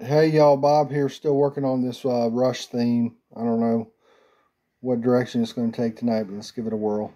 Hey y'all, Bob here, still working on this uh, Rush theme. I don't know what direction it's going to take tonight, but let's give it a whirl.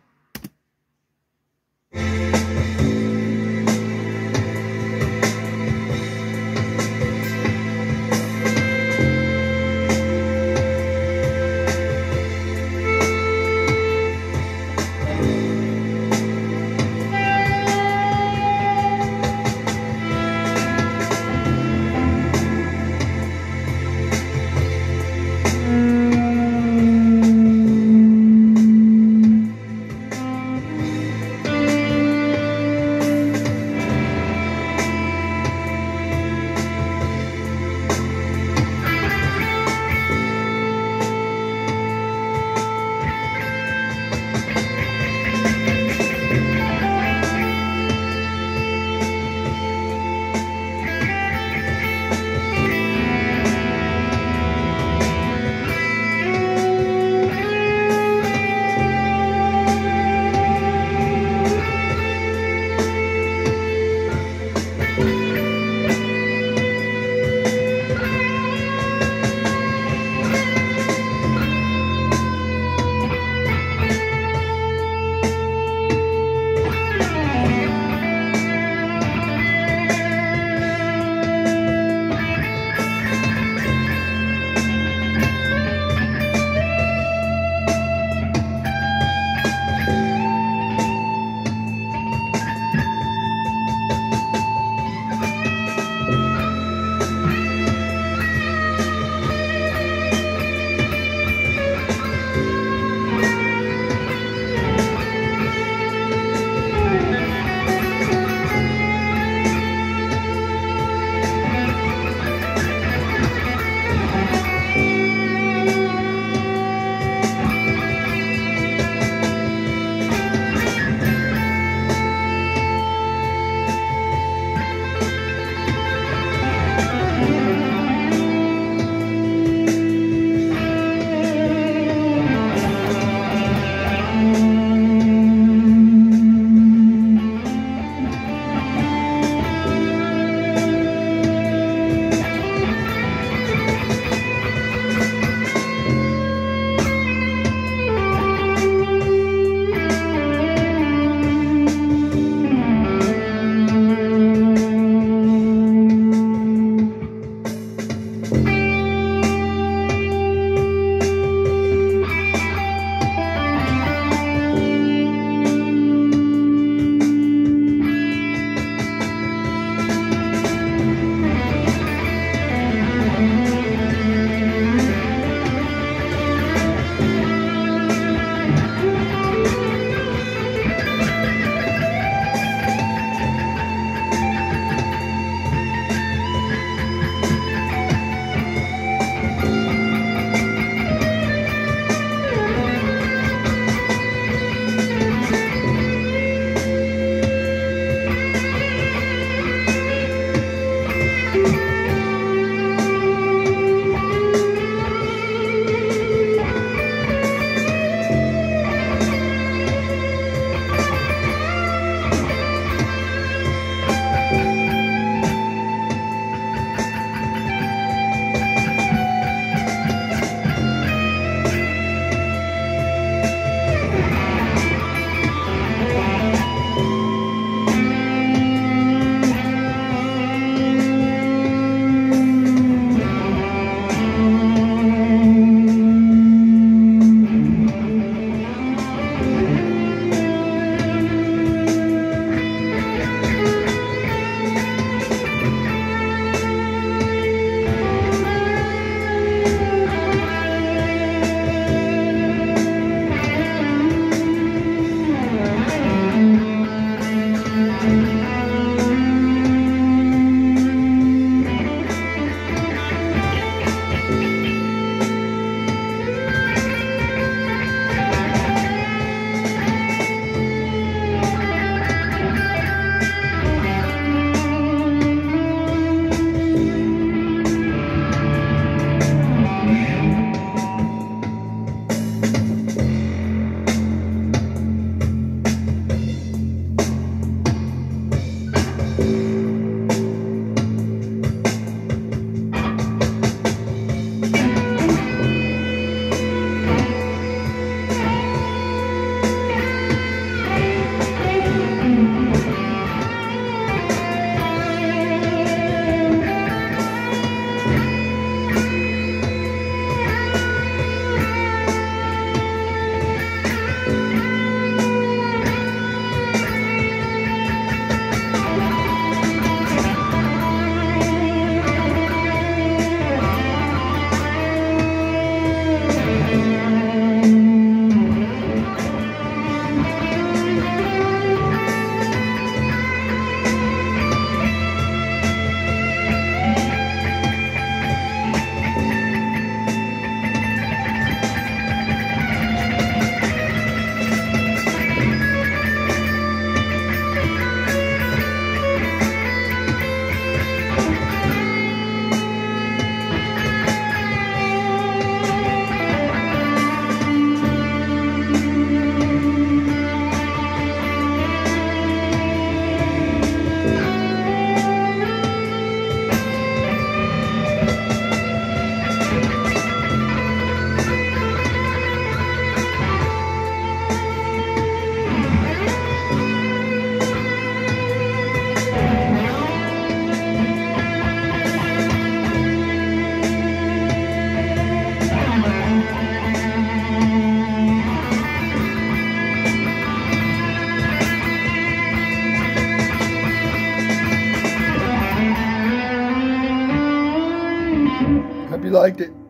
Liked it.